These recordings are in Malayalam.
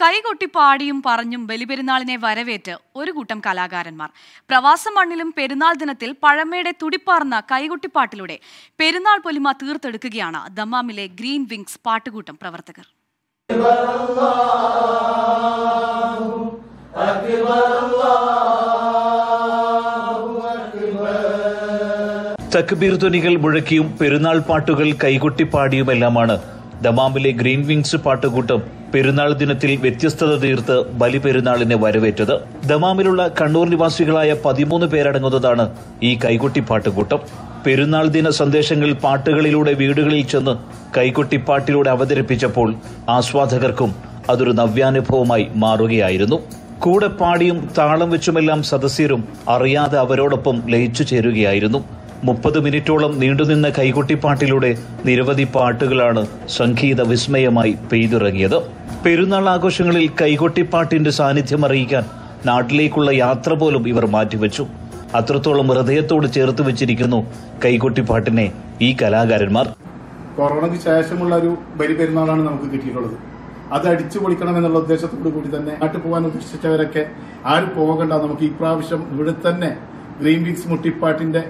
കൈകൊട്ടി പാടിയും പറഞ്ഞും ബലിപെരുന്നാളിനെ വരവേറ്റ് ഒരു കൂട്ടം കലാകാരന്മാർ. പ്രവാസ മണ്ണിലും പെരുന്നാൾ ദിനത്തിൽ പഴമയുടെ തുടിപ്പാർന്ന കൈകൊട്ടിപ്പാട്ടിലൂടെ പെരുന്നാൾ പൊലിമ തീർത്തെടുക്കുകയാണ് ദമാമിലെ ഗ്രീൻ വിങ്സ് പാട്ടുകൂട്ടം പ്രവർത്തകർ. തക്ബീർ ധ്വനികൾ മുഴക്കിയും പെരുന്നാൾ പാട്ടുകൾ കൈകൊട്ടിപ്പാടിയുമെല്ലാമാണ് ദമാമിലെ ഗ്രീൻ വിങ്സ് പാട്ടുകൂട്ടം പെരുന്നാൾ ദിനത്തിൽ വ്യത്യസ്തത തീർത്ത് ബലിപെരുന്നാളിനെ വരവേറ്റത്. ദമാമിലുള്ള കണ്ണൂർ നിവാസികളായ പതിമൂന്ന് പേരടങ്ങുന്നതാണ് ഈ കൈകൊട്ടി പാട്ടുകൂട്ടം. പെരുന്നാൾ ദിന സന്ദേശങ്ങൾ പാട്ടുകളിലൂടെ വീടുകളിൽ ചെന്ന് കൈകൊട്ടിപ്പാട്ടിലൂടെ അവതരിപ്പിച്ചപ്പോൾ ആസ്വാദകർക്കും അതൊരു നവ്യാനുഭവമായി മാറുകയായിരുന്നു. കൂടെ പാടിയും താളം വെച്ചുമെല്ലാം സദസ്യരും അറിയാതെ അവരോടൊപ്പം ലയിച്ചു ചേരുകയായിരുന്നു. മുപ്പത് മിനിറ്റോളം നീണ്ടുനിന്ന കൈകൊട്ടിപ്പാട്ടിലൂടെ നിരവധി പാട്ടുകളാണ് സംഗീത വിസ്മയമായി പെയ്തിറങ്ങിയത്. പെരുന്നാൾ ആഘോഷങ്ങളിൽ കൈകൊട്ടിപ്പാട്ടിന്റെ സാന്നിധ്യം അറിയിക്കാൻ നാട്ടിലേക്കുള്ള യാത്ര പോലും ഇവർ മാറ്റിവെച്ചു. അത്രത്തോളം ഹൃദയത്തോട് ചേർത്ത് വെച്ചിരിക്കുന്നു കൈകൊട്ടിപ്പാട്ടിനെ ഈ കലാകാരന്മാർ. കൊറോണയ്ക്ക് ശേഷമുള്ള ഒരു ബലി പെരുന്നാളാണ് നമുക്ക് കിട്ടിയിട്ടുള്ളത്. അത് അടിച്ചു പൊളിക്കണം എന്നുള്ള ഉദ്ദേശത്തോടു കൂടി തന്നെ നാട്ടിൽ പോകാൻ ഉദ്ദേശിച്ചവരൊക്കെ ആരും പോകണ്ട നമുക്ക് ഈ പ്രാവശ്യം ഇവിടെ തന്നെ ഗ്രീൻ വീക്സ് മുട്ടിപ്പാട്ടിന്റെ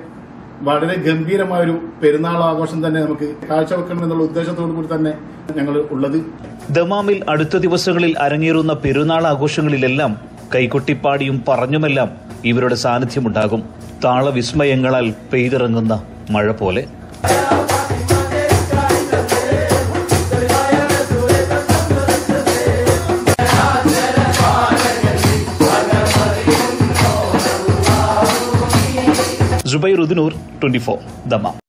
വളരെ ഗംഭീരമായ ഒരു പെരുന്നാൾ ആഘോഷം തന്നെ നമുക്ക് കാഴ്ചവെക്കണം എന്നുള്ള ഉദ്ദേശത്തോടു കൂടി തന്നെ ഞങ്ങൾ ഉള്ളത്. ദമാമിൽ അടുത്ത ദിവസങ്ങളിൽ അരങ്ങേറുന്ന പെരുന്നാൾ ആഘോഷങ്ങളിലെല്ലാം കൈകൊട്ടിപ്പാടിയും പറഞ്ഞുമെല്ലാം ഇവരുടെ സാന്നിധ്യമുണ്ടാകും. താളവിസ്മയങ്ങളാൽ പെയ്തിറങ്ങുന്ന മഴ പോലെ Jubair Udinur twenty four. Dammam.